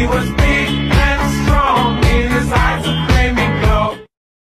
He was